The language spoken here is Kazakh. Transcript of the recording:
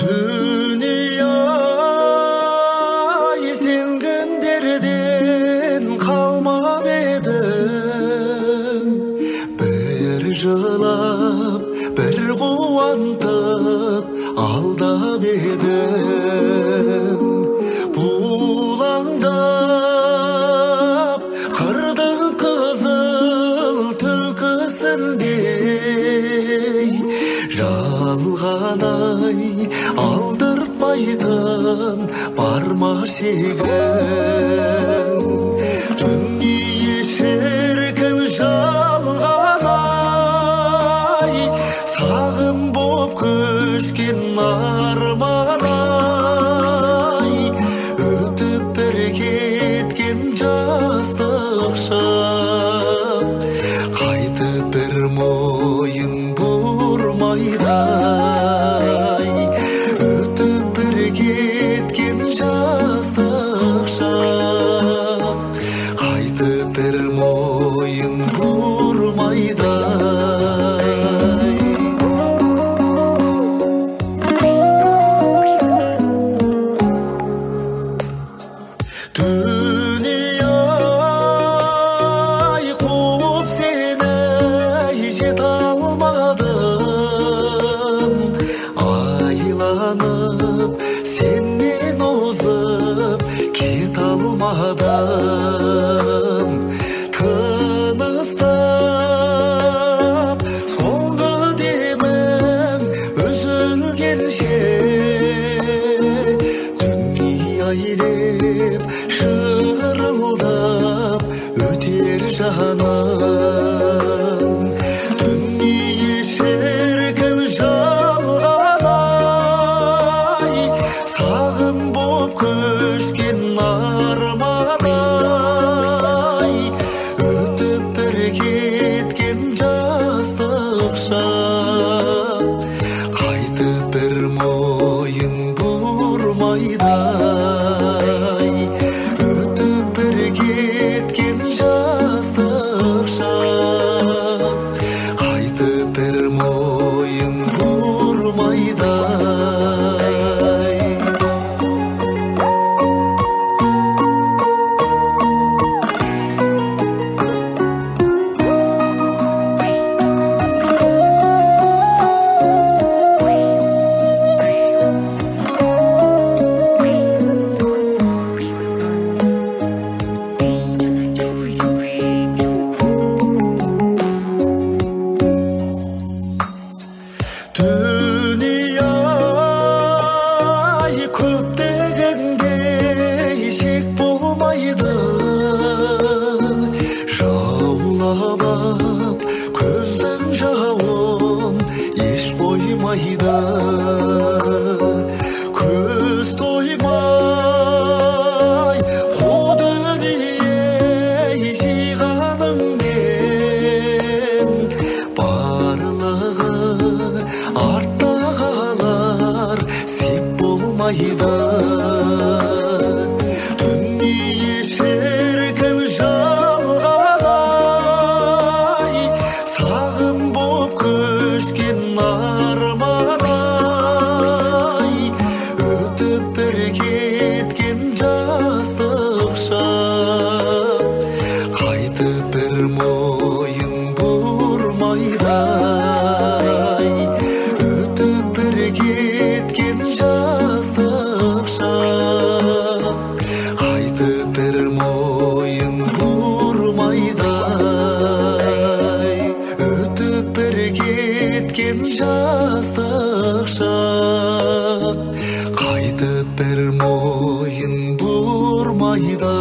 Deux жылап бір қуантып алдап едім бұлаңдап қырдың қызыл түлкісіндей жалғанай алдыртпайтын бар ма mooi सहना көз тоймай қу жиғаның мен, барлығы артта қалар сеп болмайды ayda